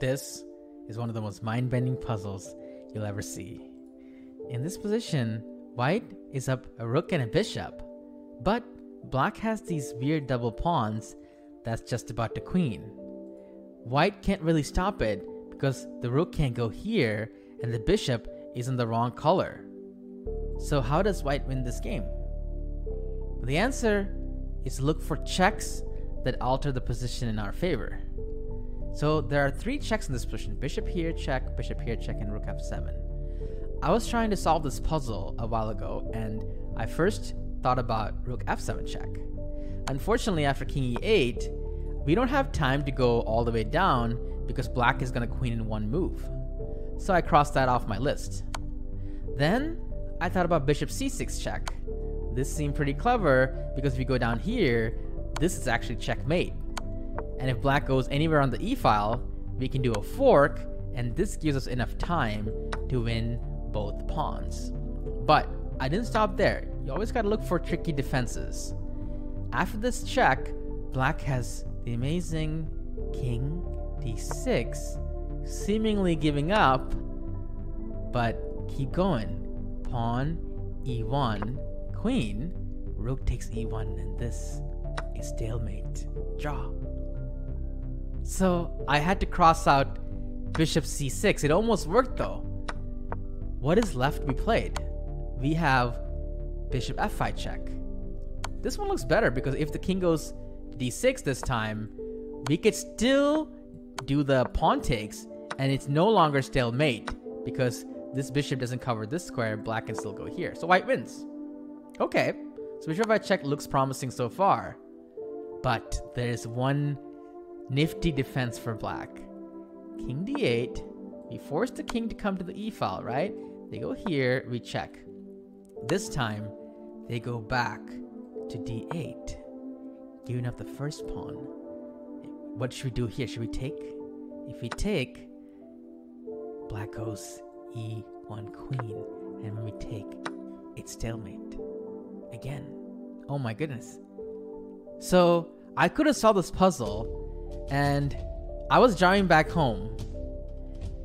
This is one of the most mind bending puzzles you'll ever see. In this position, white is up a rook and a bishop, but black has these weird double pawns that's just about the queen. White can't really stop it because the rook can't go here and the bishop is in the wrong color. So, how does white win this game? The answer is look for checks that alter the position in our favor. So there are three checks in this position bishop here, check, bishop here, check, and rook f7. I was trying to solve this puzzle a while ago, and I first thought about rook f7 check. Unfortunately, after king e8, we don't have time to go all the way down because black is going to queen in one move. So I crossed that off my list. Then I thought about bishop c6 check. This seemed pretty clever because if you go down here, this is actually checkmate. And if black goes anywhere on the e-file, we can do a fork, and this gives us enough time to win both pawns. But I didn't stop there. You always gotta look for tricky defenses. After this check, black has the amazing king d6, seemingly giving up, but keep going. Pawn e1, queen, rook takes e1, and this is stalemate. Draw. So I had to cross out bishop c6. It almost worked though. What is left to be played? We have bishop f5 check. This one looks better because if the king goes d6 this time, we could still do the pawn takes and it's no longer stalemate because this bishop doesn't cover this square, black can still go here. So white wins. Okay, so bishop f5 check looks promising so far. But there's one nifty defense for black. King d8, we force the king to come to the e file, right? They go here, we check. This time, they go back to d8, giving up the first pawn. What should we do here? Should we take? If we take, black goes e1 queen, and when we take, it's stalemate. Again. Oh my goodness. So I could have solved this puzzle, and I was driving back home,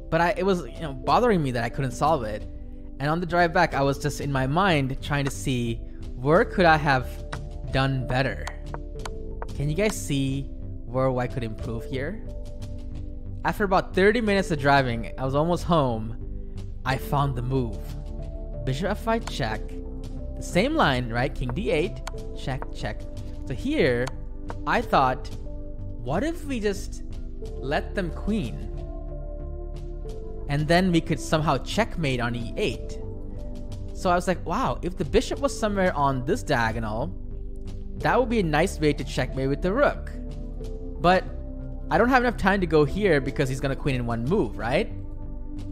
but I it was you know bothering me that I couldn't solve it. And on the drive back, I was just in my mind trying to see where could I have done better. Can you guys see where I could improve here? After about 30 minutes of driving, I was almost home. I found the move. Bishop f5 check. The same line, right? King d8, check, check. So here, I thought, what if we just let them queen? And then we could somehow checkmate on e8. So I was like, wow, if the bishop was somewhere on this diagonal, that would be a nice way to checkmate with the rook. But I don't have enough time to go here because he's gonna queen in one move, right?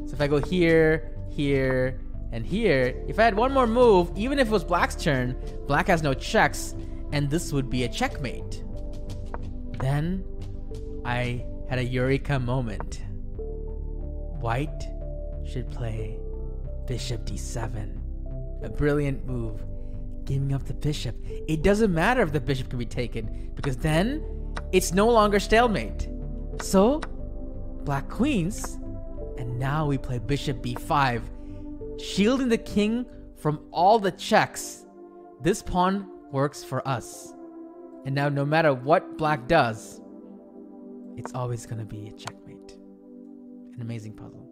So if I go here, here, and here, if I had one more move, even if it was black's turn, black has no checks, and this would be a checkmate. Then I had a eureka moment. White should play bishop d7. A brilliant move, giving up the bishop. It doesn't matter if the bishop can be taken, because then it's no longer stalemate. So, black queens, and now we play bishop b5, shielding the king from all the checks. This pawn works for us. And now, no matter what black does, it's always going to be a checkmate. An amazing puzzle.